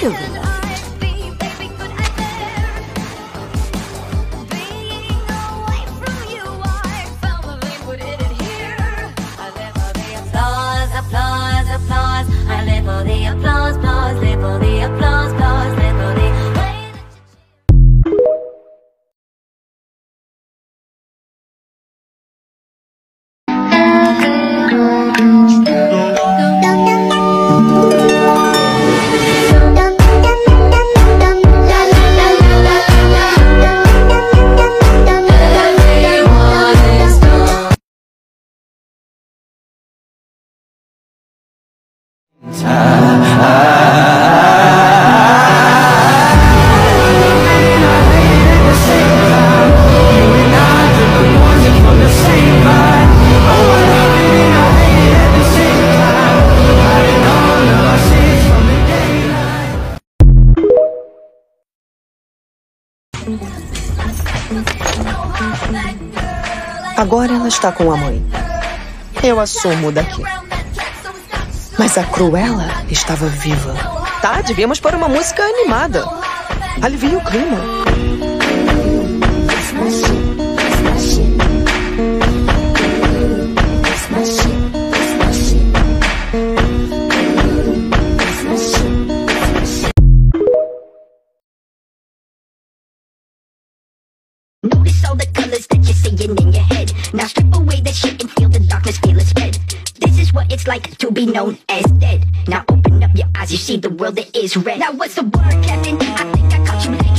六六。Agora ela está com a mãe. Eu assumo daqui. Mas a Cruella estava viva. Tá, devíamos pôr uma música animada. Alivia o clima. Like to be known as dead. Now open up your eyes, you see the world that is red. Now what's the word, Captain? I think I